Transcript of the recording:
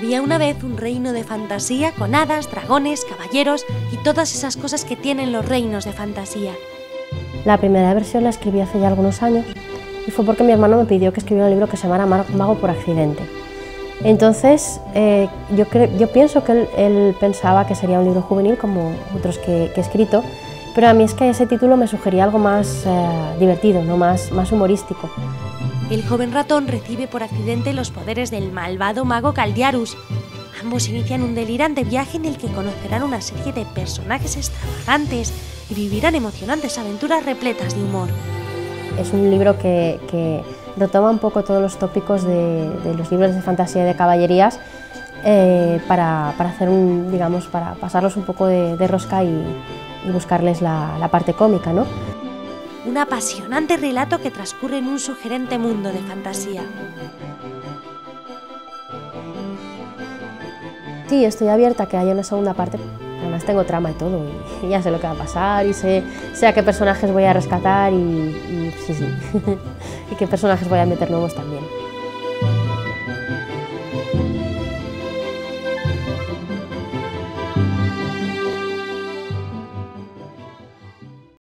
Había una vez un reino de fantasía con hadas, dragones, caballeros y todas esas cosas que tienen los reinos de fantasía. La primera versión la escribí hace ya algunos años y fue porque mi hermano me pidió que escribiera un libro que se llamara Mago por accidente. Entonces, eh, yo, yo, pienso que él, pensaba que sería un libro juvenil como otros que, he escrito, pero a mí es que ese título me sugería algo más eh, divertido, ¿no? más, más humorístico. El joven ratón recibe por accidente los poderes del malvado mago Caldiarus. Ambos inician un delirante viaje en el que conocerán una serie de personajes extravagantes y vivirán emocionantes aventuras repletas de humor. Es un libro que, retoma un poco todos los tópicos de, los libros de fantasía y de caballerías eh, para, hacer un, digamos, para pasarlos un poco de, rosca y, buscarles la, la parte cómica, ¿no? un apasionante relato que transcurre en un sugerente mundo de fantasía. Sí, estoy abierta a que haya una segunda parte. Además tengo trama y todo, y ya sé lo que va a pasar, y sé, a qué personajes voy a rescatar, y, y sí, sí, y qué personajes voy a meter nuevos también.